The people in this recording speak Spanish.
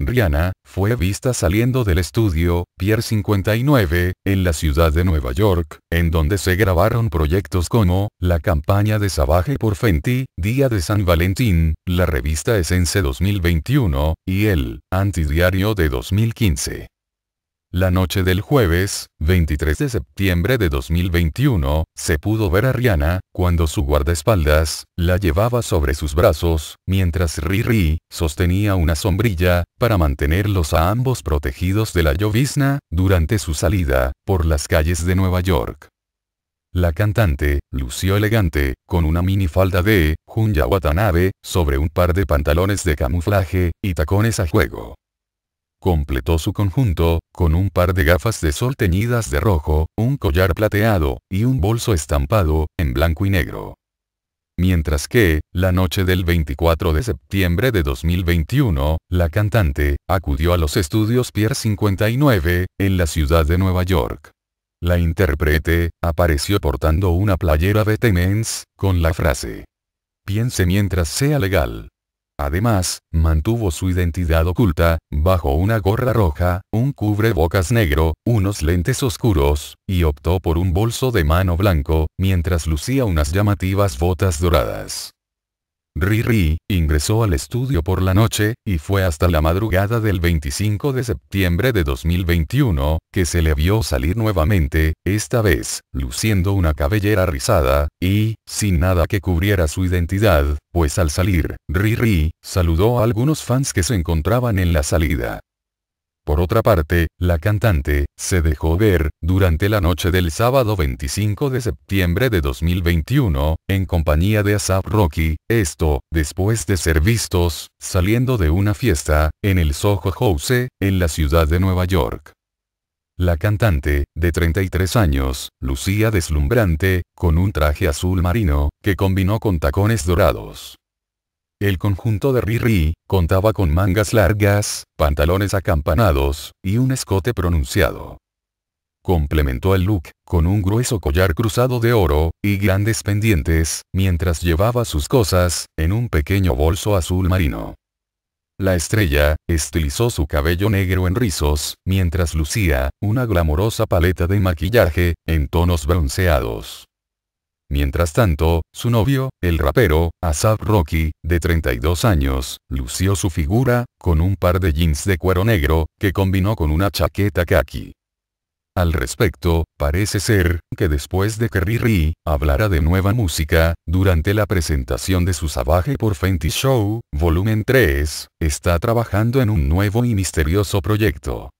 Rihanna, fue vista saliendo del estudio, Pier 59, en la ciudad de Nueva York, en donde se grabaron proyectos como, la campaña de Savage por Fenty, Día de San Valentín, la revista Essence 2021, y el, Antidiario de 2015. La noche del jueves, 23 de septiembre de 2021, se pudo ver a Rihanna, cuando su guardaespaldas, la llevaba sobre sus brazos, mientras Riri, sostenía una sombrilla, para mantenerlos a ambos protegidos de la llovizna, durante su salida, por las calles de Nueva York. La cantante, lució elegante, con una minifalda de, Junya Watanabe, sobre un par de pantalones de camuflaje, y tacones a juego. Completó su conjunto, con un par de gafas de sol teñidas de rojo, un collar plateado, y un bolso estampado, en blanco y negro. Mientras que, la noche del 24 de septiembre de 2021, la cantante, acudió a los estudios Pier 59, en la ciudad de Nueva York. La intérprete, apareció portando una playera de Temens, con la frase. Piense mientras sea legal. Además, mantuvo su identidad oculta, bajo una gorra roja, un cubrebocas negro, unos lentes oscuros, y optó por un bolso de mano blanco, mientras lucía unas llamativas botas doradas. Riri, ingresó al estudio por la noche, y fue hasta la madrugada del 25 de septiembre de 2021, que se le vio salir nuevamente, esta vez, luciendo una cabellera rizada, y, sin nada que cubriera su identidad, pues al salir, Riri, saludó a algunos fans que se encontraban en la salida. Por otra parte, la cantante, se dejó ver, durante la noche del sábado 25 de septiembre de 2021, en compañía de Asap Rocky, esto, después de ser vistos, saliendo de una fiesta, en el Soho House, en la ciudad de Nueva York. La cantante, de 33 años, lucía deslumbrante, con un traje azul marino, que combinó con tacones dorados. El conjunto de Riri, contaba con mangas largas, pantalones acampanados, y un escote pronunciado. Complementó el look, con un grueso collar cruzado de oro, y grandes pendientes, mientras llevaba sus cosas, en un pequeño bolso azul marino. La estrella, estilizó su cabello negro en rizos, mientras lucía, una glamorosa paleta de maquillaje, en tonos bronceados. Mientras tanto, su novio, el rapero, Asap Rocky, de 32 años, lució su figura, con un par de jeans de cuero negro, que combinó con una chaqueta khaki. Al respecto, parece ser, que después de que Riri, hablara de nueva música, durante la presentación de su Savage por Fenty Show, volumen 3, está trabajando en un nuevo y misterioso proyecto.